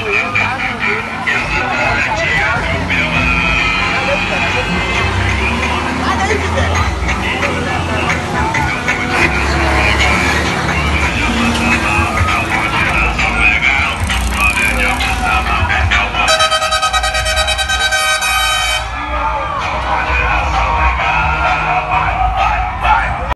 Usually